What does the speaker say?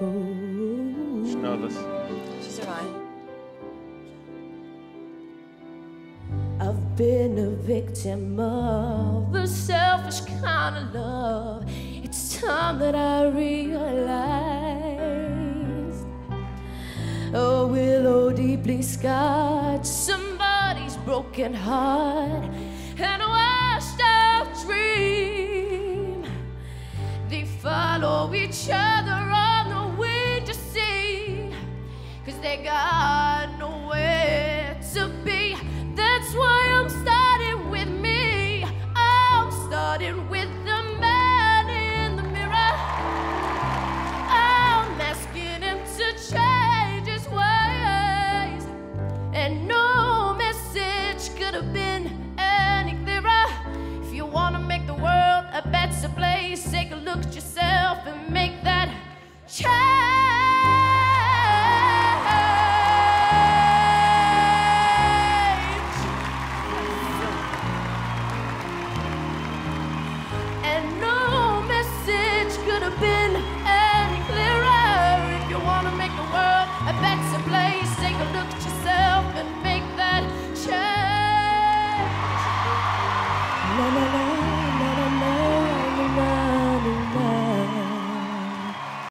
She's nervous. She's alright. I've been a victim of a selfish kind of love. It's time that I realize. Oh, a willow deeply scarred somebody's broken heart and washed out dream. They follow each other. got nowhere to be. That's why I'm starting with me. I'm starting with the man in the mirror. I'm asking him to change his ways. And no message could have been any clearer. If you want to make the world a better place, take a look at yourself and make that change.